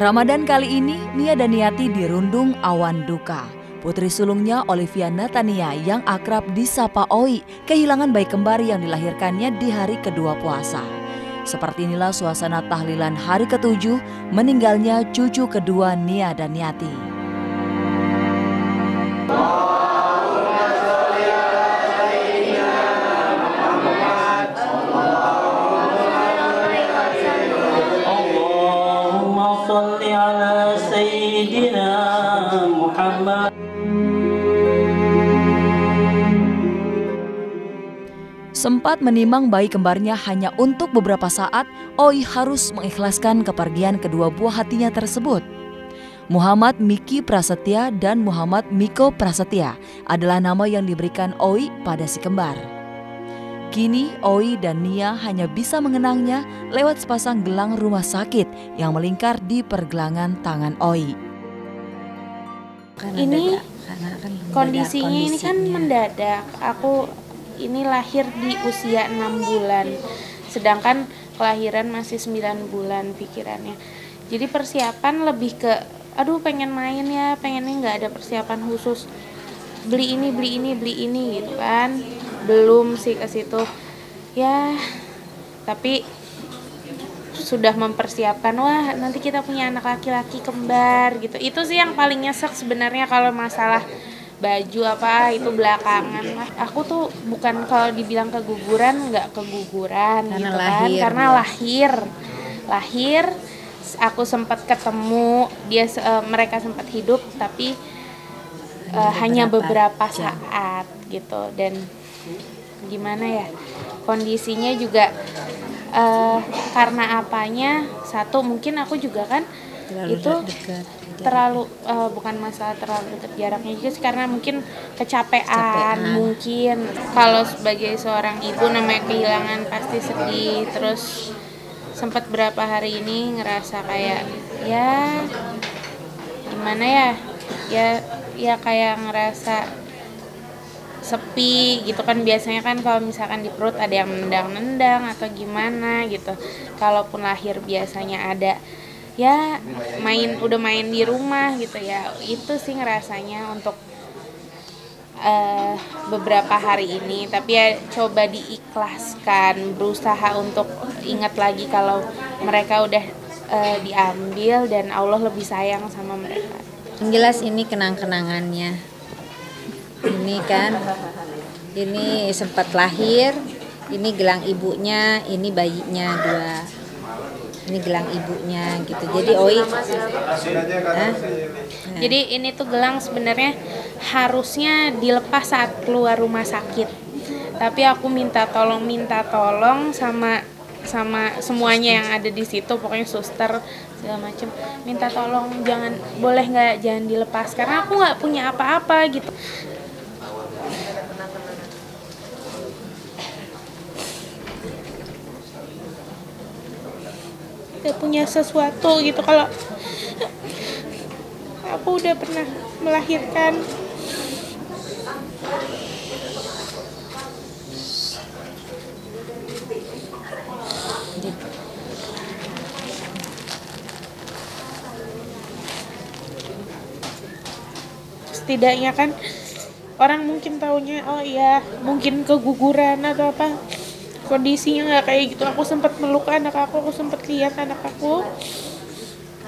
Ramadan kali ini, Nia dan Niati dirundung awan duka. Putri sulungnya Olivia Natania yang akrab disapa Oi kehilangan bayi kembar yang dilahirkannya di hari kedua puasa. Seperti inilah suasana tahlilan hari ketujuh meninggalnya cucu kedua Nia dan Niati. Sempat menimang bayi kembarnya hanya untuk beberapa saat, Oi harus mengikhlaskan kepergian kedua buah hatinya tersebut. Muhammad Miki Prasetya dan Muhammad Miko Prasetya adalah nama yang diberikan Oi pada si kembar. Kini Oi dan Nia hanya bisa mengenangnya lewat sepasang gelang rumah sakit yang melingkar di pergelangan tangan Oi. Ini kan kondisinya, kondisinya ini kan mendadak. Aku ini lahir di usia 6 bulan sedangkan kelahiran masih 9 bulan pikirannya. Jadi persiapan lebih ke aduh pengen main ya pengennya nggak ada persiapan khusus. Beli ini beli ini beli ini gitu kan. Belum sih ke situ. Ya tapi sudah mempersiapkan wah nanti kita punya anak laki-laki kembar gitu. Itu sih yang paling nyesek sebenarnya kalau masalah baju apa itu belakangan. Lah aku tuh bukan kalau dibilang keguguran nggak keguguran karena gitu kan. lahir, karena ya. lahir. Lahir aku sempat ketemu dia uh, mereka sempat hidup tapi uh, hanya beberapa saat gitu. Dan gimana ya kondisinya juga uh, karena apanya? Satu mungkin aku juga kan Terlalu itu dekat terlalu uh, bukan masalah terlalu dekat jaraknya juga sih karena mungkin kecapean, kecapean. mungkin kalau sebagai seorang ibu namanya kehilangan pasti sedih. Terus sempat berapa hari ini ngerasa kayak ya gimana ya? Ya ya kayak ngerasa sepi gitu kan. Biasanya kan kalau misalkan di perut ada yang nendang-nendang atau gimana gitu. Kalaupun lahir biasanya ada ya main udah main di rumah gitu ya. Itu sih ngerasanya untuk uh, beberapa hari ini. Tapi ya coba diikhlaskan berusaha untuk ingat lagi kalau mereka udah uh, diambil dan Allah lebih sayang sama mereka. Yang jelas ini kenang-kenangannya ini kan ini sempat lahir ini gelang ibunya ini bayinya dua. Ini gelang ibunya gitu. Jadi oi Hah? jadi ini tuh gelang sebenarnya harusnya dilepas saat keluar rumah sakit. Tapi aku minta tolong minta tolong sama sama semuanya yang ada di situ pokoknya suster segala macem. Minta tolong jangan boleh nggak jangan dilepas. Karena aku nggak punya apa-apa gitu gak punya sesuatu gitu. Kalau aku udah pernah melahirkan. Setidaknya kan orang mungkin taunya oh iya mungkin keguguran atau apa kondisinya nggak kayak gitu. Aku sempat meluk anak aku aku sempat lihat anak aku.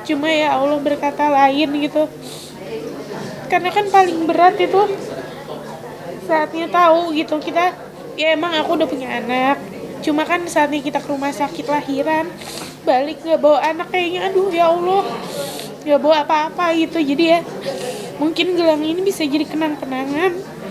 Cuma ya Allah berkata lain gitu. Karena kan paling berat itu saatnya tahu gitu. Kita ya emang aku udah punya anak. Cuma kan saatnya kita ke rumah sakit lahiran balik nggak bawa anak kayaknya aduh ya Allah. Nggak bawa apa-apa gitu. Jadi ya mungkin gelang ini bisa jadi kenang-kenangan